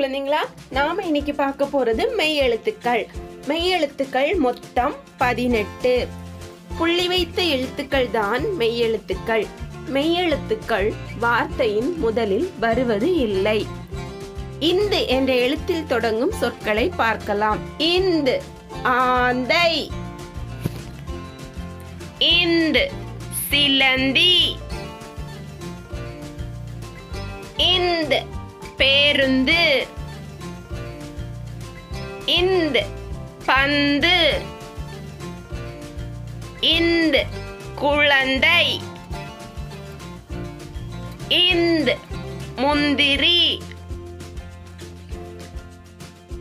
குழந்தைங்களா நாம இன்னைக்கு பார்க்க போறது மெய் எழுத்துக்கள். மெய் எழுத்துக்கள் மொத்தம் பதினெட்டு. புள்ளி வைத்த எழுத்துக்கள் தான் மெய் எழுத்துக்கள். மெய் எழுத்துக்கள் வார்த்தையின் முதலில் வருவது இல்லை. இந்து என்ற எழுத்தில் தொடங்கும் சொற்களை பார்க்கலாம். இந்து ஆந்தை. இந்து சிலந்தி. இந்த பேருந்து. இந்த பந்து. இந்த குழந்தை. இந்த முந்திரி.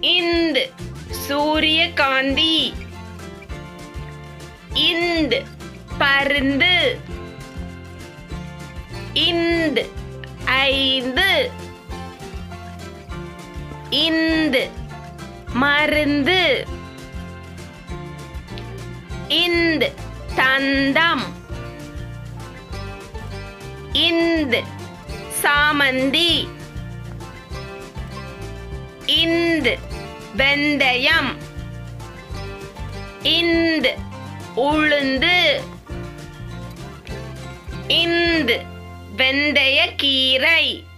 இந்த சூரியகாந்தி. இந்த பருந்து. இந்த ஐந்து. இந்து. மருந்து. இந்து. தந்தம். இந்து. சாமந்தி. இந்து. வெந்தயம். இந்து. உளுந்து. இந்து. வெந்தய கீரை